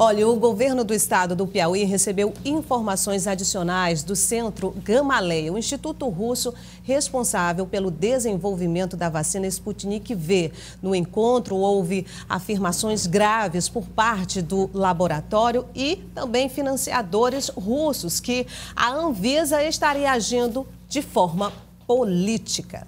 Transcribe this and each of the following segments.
Olha, o governo do estado do Piauí recebeu informações adicionais do Centro Gamaleia, o instituto russo responsável pelo desenvolvimento da vacina Sputnik V. No encontro, houve afirmações graves por parte do laboratório e também financiadores russos que a Anvisa estaria agindo de forma política.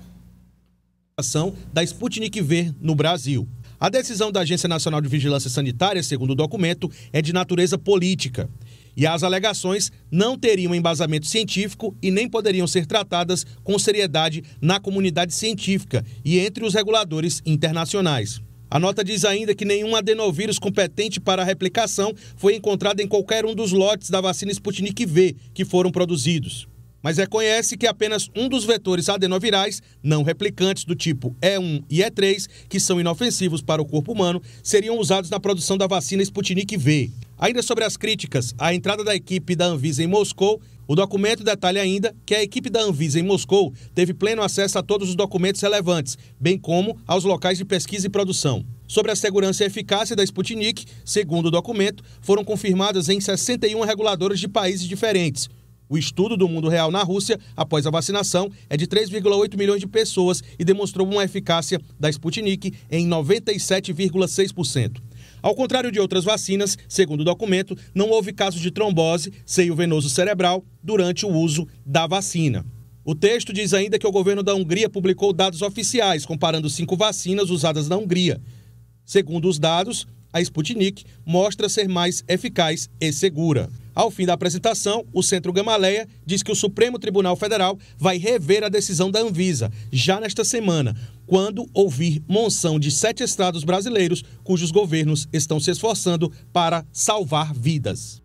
Da Sputnik V no Brasil. A decisão da Agência Nacional de Vigilância Sanitária, segundo o documento, é de natureza política. E as alegações não teriam embasamento científico e nem poderiam ser tratadas com seriedade na comunidade científica e entre os reguladores internacionais. A nota diz ainda que nenhum adenovírus competente para a replicação foi encontrado em qualquer um dos lotes da vacina Sputnik V que foram produzidos mas reconhece que apenas um dos vetores adenovirais não replicantes do tipo E1 e E3, que são inofensivos para o corpo humano, seriam usados na produção da vacina Sputnik V. Ainda sobre as críticas à entrada da equipe da Anvisa em Moscou, o documento detalha ainda que a equipe da Anvisa em Moscou teve pleno acesso a todos os documentos relevantes, bem como aos locais de pesquisa e produção. Sobre a segurança e eficácia da Sputnik, segundo o documento, foram confirmadas em 61 reguladoras de países diferentes. O estudo do mundo real na Rússia, após a vacinação, é de 3,8 milhões de pessoas e demonstrou uma eficácia da Sputnik em 97,6%. Ao contrário de outras vacinas, segundo o documento, não houve casos de trombose, seio venoso cerebral, durante o uso da vacina. O texto diz ainda que o governo da Hungria publicou dados oficiais comparando cinco vacinas usadas na Hungria. Segundo os dados, a Sputnik mostra ser mais eficaz e segura. Ao fim da apresentação, o Centro Gamaleia diz que o Supremo Tribunal Federal vai rever a decisão da Anvisa já nesta semana, quando ouvir monção de sete estados brasileiros cujos governos estão se esforçando para salvar vidas.